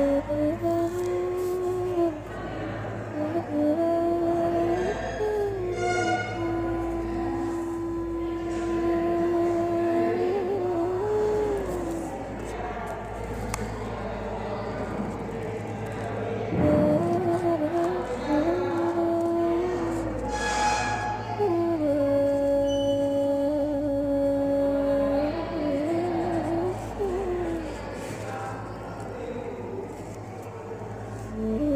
Música Mm-hmm.